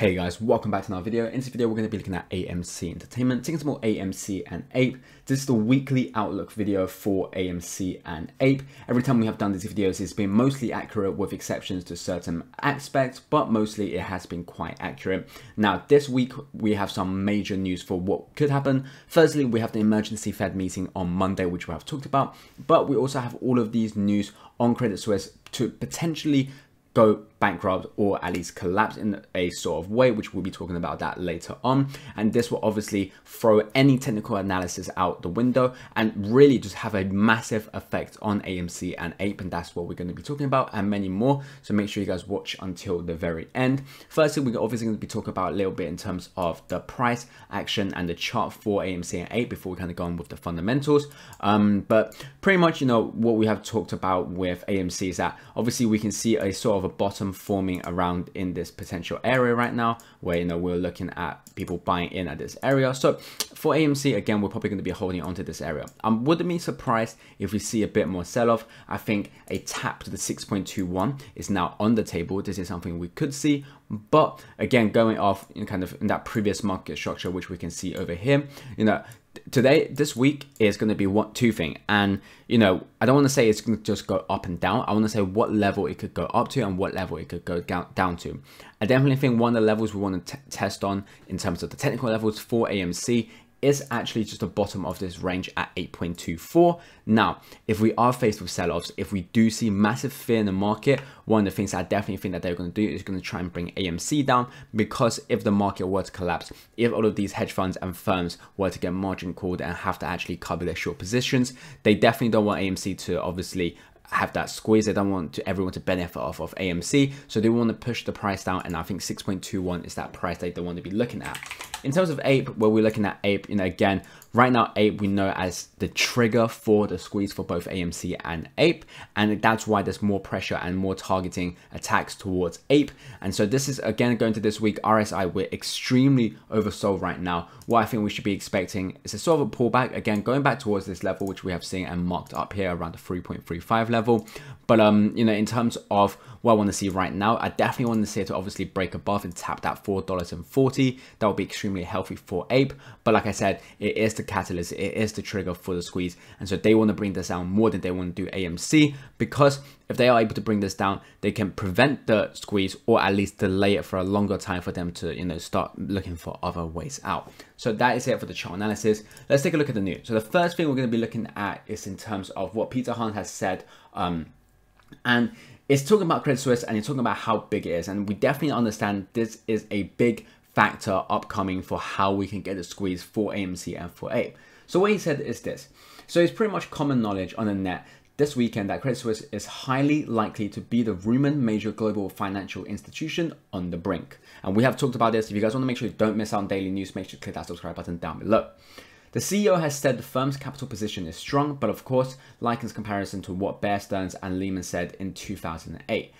Hey guys, welcome back to another video. In this video, we're going to be looking at AMC Entertainment, taking some more AMC and Ape. This is the weekly outlook video for AMC and Ape. Every time we have done these videos, it's been mostly accurate with exceptions to certain aspects, but mostly it has been quite accurate. Now, this week, we have some major news for what could happen. Firstly, we have the emergency Fed meeting on Monday, which we have talked about, but we also have all of these news on Credit Suisse to potentially go bankrupt or at least collapse in a sort of way, which we'll be talking about that later on. And this will obviously throw any technical analysis out the window and really just have a massive effect on AMC and Ape. And that's what we're going to be talking about and many more. So make sure you guys watch until the very end. Firstly, we're obviously going to be talking about a little bit in terms of the price action and the chart for AMC and Ape before we kind of go on with the fundamentals. Um, but pretty much, you know, what we have talked about with AMC is that obviously we can see a sort of a bottom forming around in this potential area right now where you know we're looking at people buying in at this area. So for AMC again we're probably going to be holding onto this area. I wouldn't be surprised if we see a bit more sell-off. I think a tap to the 6.21 is now on the table. This is something we could see. But again going off in kind of in that previous market structure which we can see over here you know today this week is going to be one two thing. And you know i don't want to say it's going to just go up and down. I want to say what level it could go up to and what level it could go down, down to. I definitely think one of the levels we want to test on in terms of the technical levels for amc is actually just the bottom of this range at 8.24. Now, if we are faced with sell-offs, if we do see massive fear in the market, one of the things I definitely think that they're going to do is going to try and bring AMC down because if the market were to collapse, if all of these hedge funds and firms were to get margin called and have to actually cover their short positions, they definitely don't want AMC to obviously have that squeeze. They don't want to, everyone to benefit off of AMC. So they want to push the price down. And I think 6.21 is that price they don't want to be looking at. In terms of Ape, where we're looking at Ape, you know, again, right now Ape we know as the trigger for the squeeze for both AMC and Ape, and that's why there's more pressure and more targeting attacks towards Ape. And so this is again going to this week RSI, we're extremely oversold right now. What I think we should be expecting is a sort of a pullback again, going back towards this level which we have seen and marked up here around the 3.35 level. But um, you know, in terms of what I want to see right now. I definitely want to see it to obviously break above and tap that $4.40. That would be extremely healthy for Ape. But like I said, it is the catalyst, it is the trigger for the squeeze. And so they want to bring this down more than they want to do AMC because if they are able to bring this down, they can prevent the squeeze or at least delay it for a longer time for them to, you know, start looking for other ways out. So that is it for the chart analysis. Let's take a look at the news. So the first thing we're going to be looking at is in terms of what Peter Hunt has said um, and it's talking about Credit Suisse and it's talking about how big it is. And we definitely understand this is a big factor upcoming for how we can get a squeeze for AMC and for Ape. So what he said is this. So it's pretty much common knowledge on the net this weekend that Credit Suisse is highly likely to be the rumored major global financial institution on the brink. And we have talked about this. If you guys want to make sure you don't miss out on daily news, make sure to click that subscribe button down below. The CEO has said the firm's capital position is strong, but of course likens comparison to what Bear Stearns and Lehman said in 2008.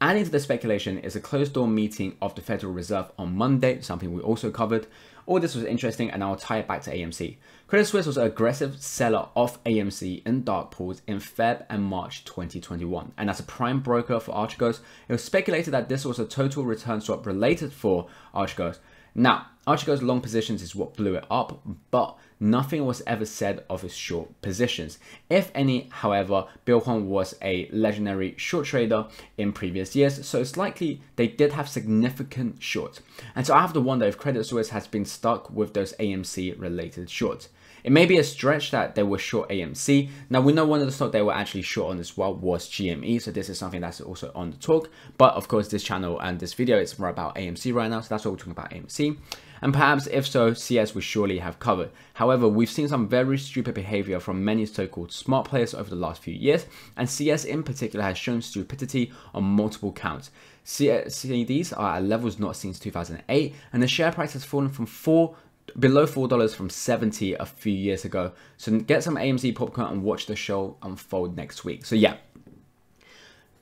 Adding to the speculation is a closed door meeting of the Federal Reserve on Monday, something we also covered. All this was interesting and I'll tie it back to AMC. Credit Suisse was an aggressive seller of AMC in dark pools in Feb and March 2021. And as a prime broker for Archegos, it was speculated that this was a total return swap related for Archegos. Now, Archegos long positions is what blew it up, but nothing was ever said of his short positions. If any, however, Bill Hwang was a legendary short trader in previous years, so it's likely they did have significant shorts. And so I have to wonder if Credit Suisse has been stuck with those AMC related shorts. It may be a stretch that they were short AMC. Now we know one of the stock they were actually short on as well was GME, so this is something that's also on the talk. But of course, this channel and this video is more about AMC right now, so that's what we're talking about AMC and perhaps if so, CS we surely have covered. However, we've seen some very stupid behavior from many so-called smart players over the last few years, and CS in particular has shown stupidity on multiple counts. CDs are at levels not seen since 2008, and the share price has fallen from 4 below $4 from 70 a few years ago. So get some AMC popcorn and watch the show unfold next week. So yeah,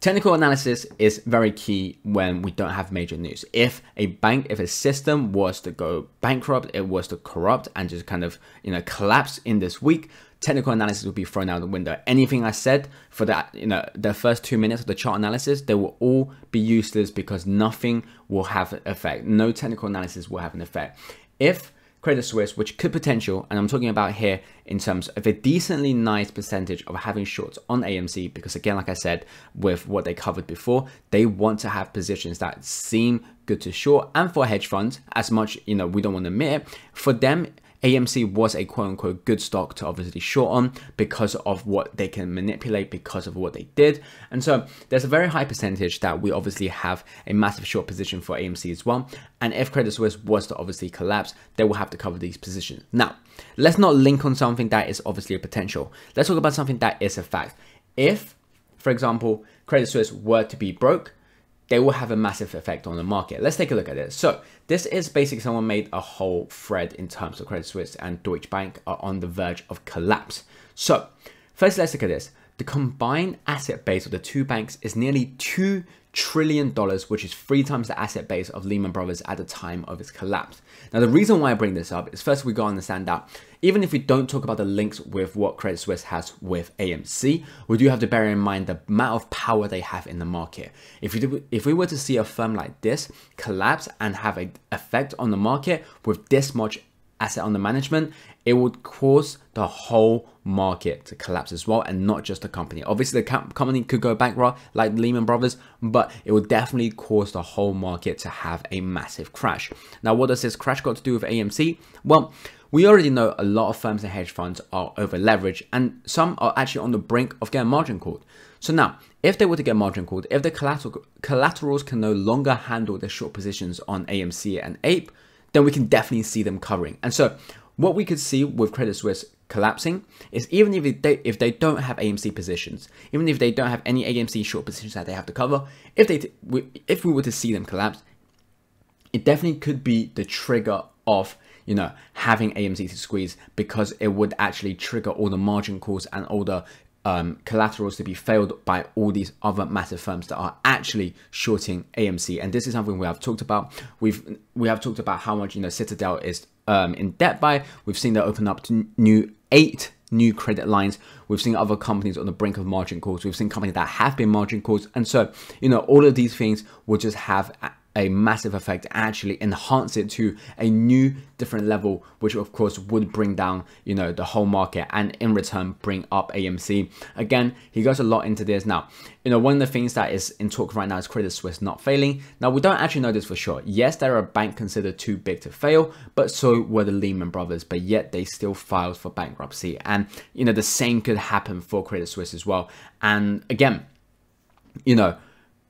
Technical analysis is very key when we don't have major news. If a bank, if a system was to go bankrupt, it was to corrupt and just kind of, you know, collapse in this week, technical analysis will be thrown out the window. Anything I said for that, you know, the first two minutes of the chart analysis, they will all be useless because nothing will have effect. No technical analysis will have an effect. If Credit Suisse, which could potential, and I'm talking about here in terms of a decently nice percentage of having shorts on AMC, because again, like I said, with what they covered before, they want to have positions that seem good to short and for hedge funds, as much, you know, we don't want to admit it, for them, AMC was a quote unquote good stock to obviously short on because of what they can manipulate, because of what they did. And so there's a very high percentage that we obviously have a massive short position for AMC as well. And if Credit Suisse was to obviously collapse, they will have to cover these positions. Now, let's not link on something that is obviously a potential. Let's talk about something that is a fact. If, for example, Credit Suisse were to be broke, they will have a massive effect on the market. Let's take a look at this. So this is basically someone made a whole thread in terms of Credit Suisse and Deutsche Bank are on the verge of collapse. So first, let's look at this. The combined asset base of the two banks is nearly two trillion dollars, which is three times the asset base of Lehman Brothers at the time of its collapse. Now, the reason why I bring this up is first we got to understand that even if we don't talk about the links with what Credit Suisse has with AMC, we do have to bear in mind the amount of power they have in the market. If we do, if we were to see a firm like this collapse and have an effect on the market with this much asset under management, it would cause the whole market to collapse as well and not just the company. Obviously, the company could go bankrupt like Lehman Brothers, but it would definitely cause the whole market to have a massive crash. Now, what does this crash got to do with AMC? Well, we already know a lot of firms and hedge funds are over leveraged and some are actually on the brink of getting margin called. So now, if they were to get margin called, if the collateral, collaterals can no longer handle the short positions on AMC and APE, then we can definitely see them covering. And so what we could see with Credit Suisse collapsing is even if they if they don't have AMC positions, even if they don't have any AMC short positions that they have to cover, if they if we were to see them collapse, it definitely could be the trigger of you know having AMC to squeeze because it would actually trigger all the margin calls and all the um, collaterals to be failed by all these other massive firms that are actually shorting AMC. And this is something we have talked about. We've we have talked about how much you know Citadel is um, in debt by. We've seen that open up to new eight new credit lines. We've seen other companies on the brink of margin calls. We've seen companies that have been margin calls. And so, you know, all of these things will just have a massive effect actually enhance it to a new different level which of course would bring down you know the whole market and in return bring up AMC again he goes a lot into this. Now you know one of the things that is in talk right now is Credit Suisse not failing. Now we don't actually know this for sure. Yes they're a bank considered too big to fail but so were the Lehman Brothers but yet they still filed for bankruptcy. And you know the same could happen for Credit Suisse as well. And again you know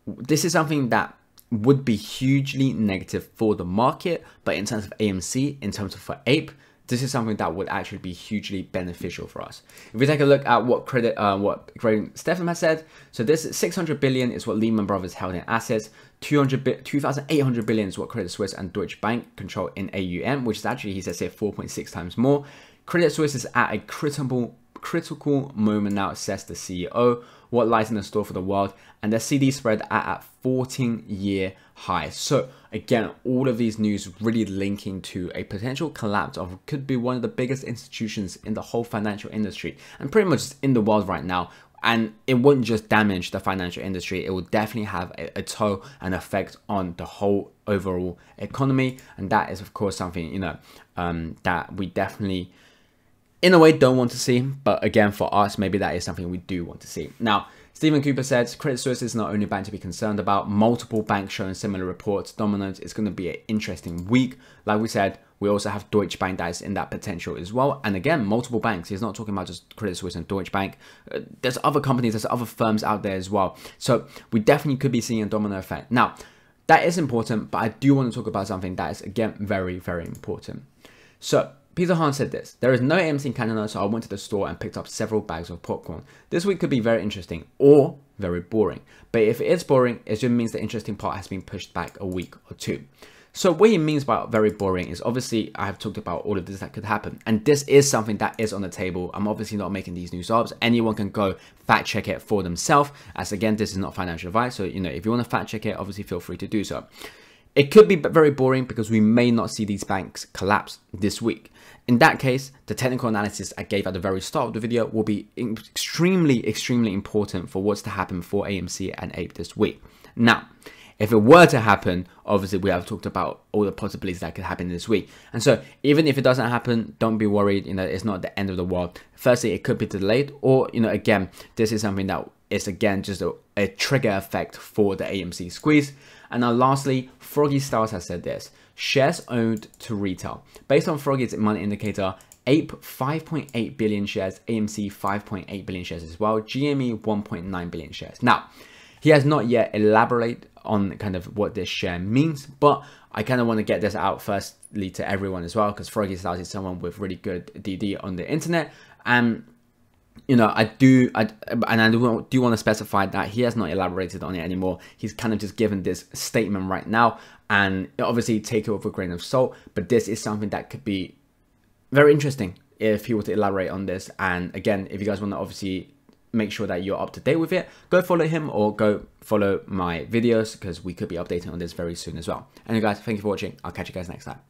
this is something that would be hugely negative for the market, but in terms of AMC, in terms of for Ape, this is something that would actually be hugely beneficial for us. If we take a look at what credit, uh, what Greg Stephan has said, so this 600 billion is what Lehman Brothers held in assets, 200 2,800 billion is what Credit Suisse and Deutsche Bank control in AUM, which is actually, he says, say 4.6 times more. Credit Suisse is at a critical critical moment now, says the CEO. What lies in the store for the world, and their CD spread at, at 14 year high. So again, all of these news really linking to a potential collapse of could be one of the biggest institutions in the whole financial industry and pretty much in the world right now. And it wouldn't just damage the financial industry, it would definitely have a, a and effect on the whole overall economy. And that is, of course, something, you know, um, that we definitely in a way don't want to see, but again, for us, maybe that is something we do want to see. Now, Stephen Cooper said, Credit Suisse is not only a bank to be concerned about, multiple banks showing similar reports. Dominoes it's going to be an interesting week. Like we said, we also have Deutsche Bank that is in that potential as well. And again, multiple banks. He's not talking about just Credit Suisse and Deutsche Bank. Uh, there's other companies, there's other firms out there as well. So we definitely could be seeing a domino effect. Now, that is important, but I do want to talk about something that is, again, very, very important. So Peter Hahn said this, there is no AMC in Canada, so I went to the store and picked up several bags of popcorn. This week could be very interesting or very boring. But if it is boring, it just means the interesting part has been pushed back a week or two. So what he means by very boring is obviously I have talked about all of this that could happen. And this is something that is on the table. I'm obviously not making these news up. Anyone can go fact check it for themselves. As again, this is not financial advice. So, you know, if you want to fact check it, obviously feel free to do so. It could be very boring because we may not see these banks collapse this week. In that case, the technical analysis I gave at the very start of the video will be extremely, extremely important for what's to happen for AMC and APE this week. Now, if it were to happen, obviously we have talked about all the possibilities that could happen this week. And so even if it doesn't happen, don't be worried, you know, it's not the end of the world. Firstly, it could be delayed or, you know, again, this is something that is again just a, a trigger effect for the AMC squeeze. And now lastly, Froggy Stars has said this, shares owned to retail. Based on Froggy's money indicator, Ape 5.8 billion shares, AMC 5.8 billion shares as well, GME 1.9 billion shares. Now, he has not yet elaborated on kind of what this share means, but I kind of want to get this out firstly to everyone as well, because Froggy Stars is someone with really good DD on the internet. And you know, I do, I, and I do, do want to specify that he has not elaborated on it anymore. He's kind of just given this statement right now, and obviously take it with a grain of salt. But this is something that could be very interesting if he were to elaborate on this. And again, if you guys want to obviously make sure that you're up to date with it, go follow him or go follow my videos because we could be updating on this very soon as well. Anyway guys, thank you for watching. I'll catch you guys next time.